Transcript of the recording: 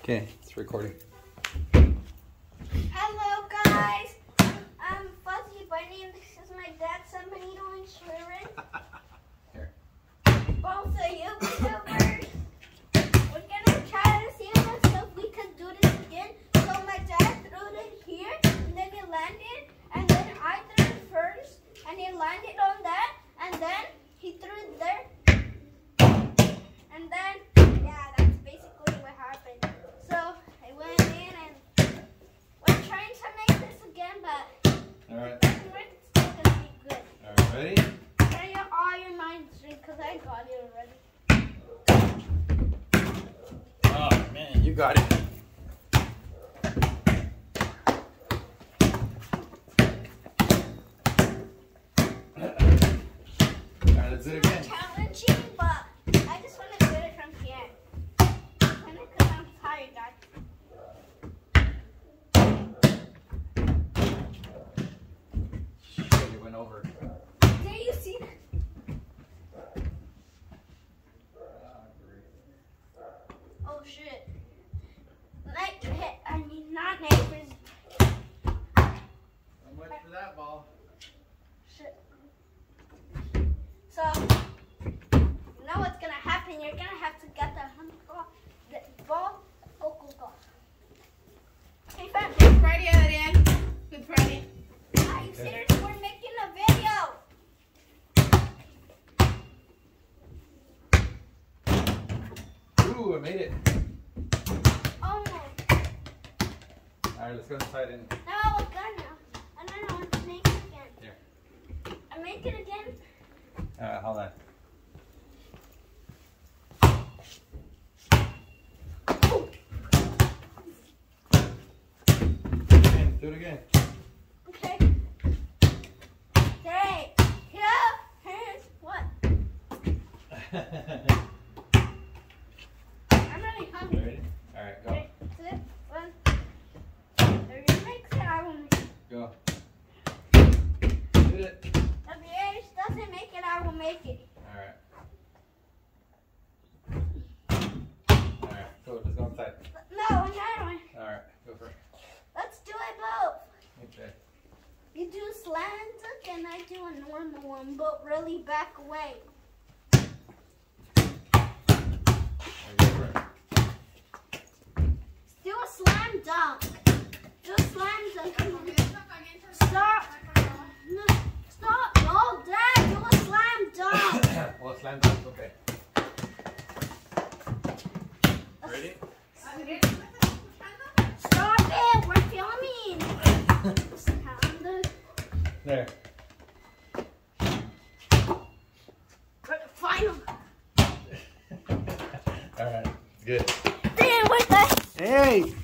Okay, it's recording. Hello guys, I'm Fuzzy Bunny and this is my dad, San Benito Insurance. Here. Both of you YouTubers. We're gonna try to see if if we can do this again. So my dad threw it here and then it landed and then I threw it first and it landed on that and then he threw it there. And then yeah, that's basically what happened. So I went in and we're trying to make this again, but Alright, it doesn't work. It's still gonna be good. alright, ready? Turn your all your minds because I got it already. Oh man, you got it. Alright, let's do it again. Challenging, but I just want to do it from here. And because I'm tired, guys. Shit, it went over. You see. Oh shit. Like, I mean, not neighbors. How much for that ball? Shit. So, you know what's gonna happen? You're gonna have to get the handball, the ball, go, go, go. Hey, fam. Good Friday, Adrian. Good Friday. Are you serious? We're making a video. Ooh, I made it. Oh no. Alright, let's go inside and No, we're gonna. I don't know what to make it again. Here. I make it again. uh, hold on. Again, do it again. Okay. Three, two, hands, one. I'm really hungry. Ready? Alright, go. Three, two, one. If you make it, I will make it. Go. Did it. If yours doesn't make it, I will make it. Alright. Alright, go, let's go inside. No, another one. Alright, go for it. Let's do it both. Okay. You do slam dunk and I do a normal one, but really back away. Alright, go for it. Do a slam dunk. Do a slam dunk. Stop. No, stop. No, Dad, do a slam dunk. well, slam dunk, okay. Ready? Stop it. We're filming. Slam dunk. There. Final. Alright, good. Then with the Hey!